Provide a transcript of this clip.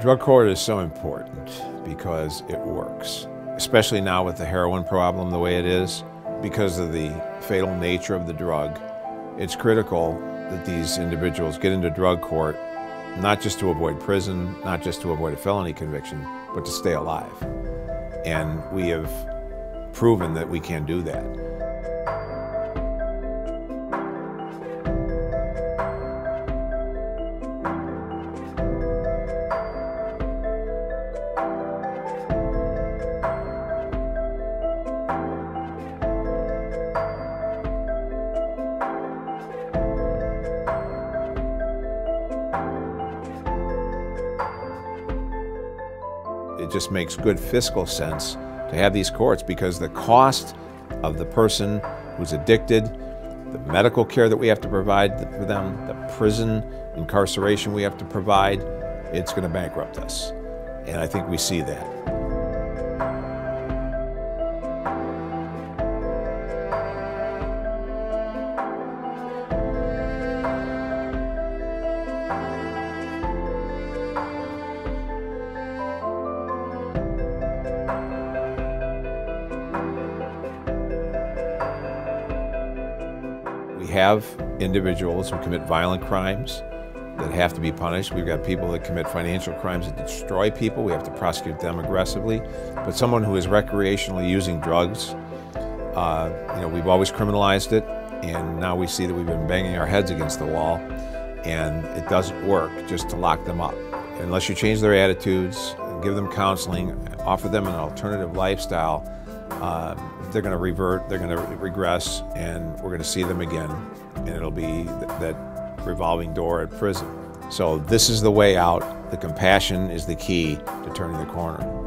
Drug court is so important because it works, especially now with the heroin problem the way it is, because of the fatal nature of the drug. It's critical that these individuals get into drug court, not just to avoid prison, not just to avoid a felony conviction, but to stay alive. And we have proven that we can do that. It just makes good fiscal sense to have these courts because the cost of the person who's addicted, the medical care that we have to provide for them, the prison incarceration we have to provide, it's going to bankrupt us. And I think we see that. We have individuals who commit violent crimes that have to be punished. We've got people that commit financial crimes that destroy people. We have to prosecute them aggressively. But someone who is recreationally using drugs, uh, you know, we've always criminalized it, and now we see that we've been banging our heads against the wall, and it doesn't work just to lock them up. Unless you change their attitudes, give them counseling, offer them an alternative lifestyle, uh, they're going to revert, they're going to regress, and we're going to see them again, and it'll be th that revolving door at prison. So this is the way out. The compassion is the key to turning the corner.